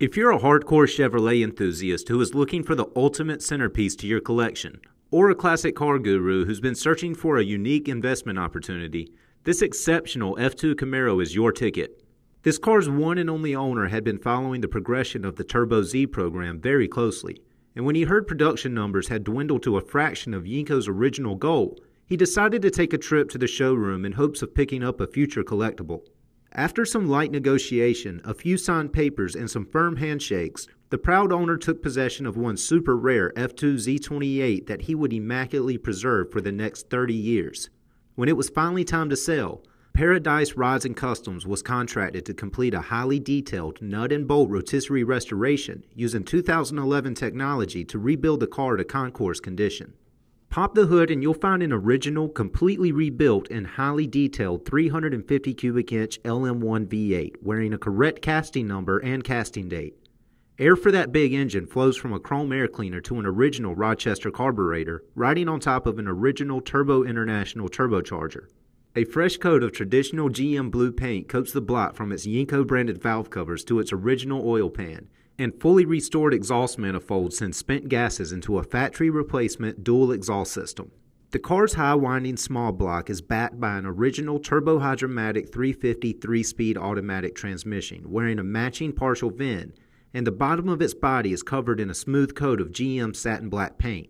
If you're a hardcore Chevrolet enthusiast who is looking for the ultimate centerpiece to your collection, or a classic car guru who's been searching for a unique investment opportunity, this exceptional F2 Camaro is your ticket. This car's one and only owner had been following the progression of the Turbo Z program very closely, and when he heard production numbers had dwindled to a fraction of Yenko's original goal, he decided to take a trip to the showroom in hopes of picking up a future collectible. After some light negotiation, a few signed papers, and some firm handshakes, the proud owner took possession of one super rare F2 Z28 that he would immaculately preserve for the next 30 years. When it was finally time to sell, Pair-A-Dice Rods and Kustoms was contracted to complete a highly detailed nut and bolt rotisserie restoration using 2011 technology to rebuild the car to concours condition. Pop the hood and you'll find an original, completely rebuilt and highly detailed 350 cubic inch LM1 V8 wearing a correct casting number and casting date. Air for that big engine flows from a chrome air cleaner to an original Rochester carburetor, riding on top of an original Turbo International turbocharger. A fresh coat of traditional GM blue paint coats the block from its Yenko branded valve covers to its original oil pan, and fully restored exhaust manifold sends spent gases into a factory replacement dual exhaust system. The car's high winding small block is backed by an original Turbo Hydra-Matic 350 three speed automatic transmission wearing a matching partial VIN, and the bottom of its body is covered in a smooth coat of GM satin black paint.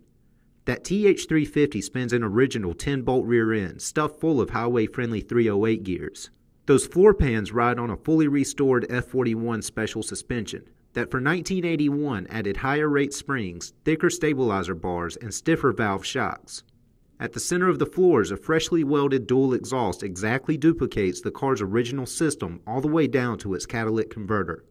That TH350 spins an original 10 bolt rear end stuffed full of highway friendly 308 gears. Those floor pans ride on a fully restored F41 special suspension, that for 1981 added higher rate springs, thicker stabilizer bars, and stiffer valve shocks. At the center of the floors, a freshly welded dual exhaust exactly duplicates the car's original system all the way down to its catalytic converter.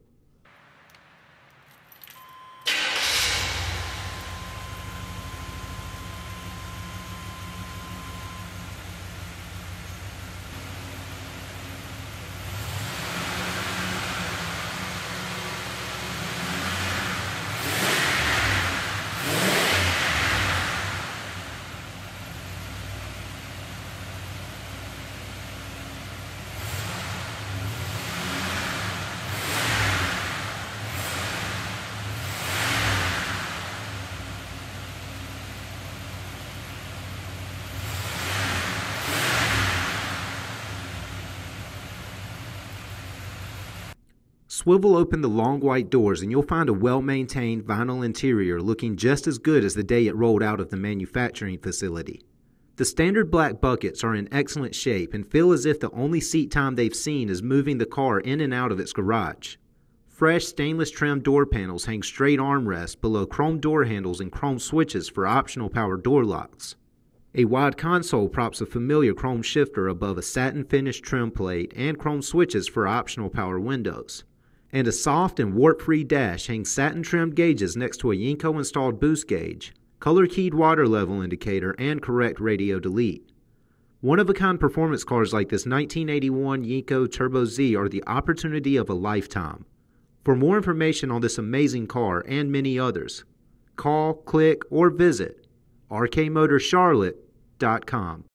Swivel open the long white doors and you'll find a well maintained vinyl interior looking just as good as the day it rolled out of the manufacturing facility. The standard black buckets are in excellent shape and feel as if the only seat time they've seen is moving the car in and out of its garage. Fresh stainless trim door panels hang straight armrests below chrome door handles and chrome switches for optional power door locks. A wide console props a familiar chrome shifter above a satin finished trim plate and chrome switches for optional power windows and a soft and warp-free dash hangs satin-trimmed gauges next to a Yenko installed boost gauge, color-keyed water level indicator, and correct radio delete. One-of-a-kind performance cars like this 1981 Yenko Turbo Z are the opportunity of a lifetime. For more information on this amazing car and many others, call, click, or visit rkmotorscharlotte.com.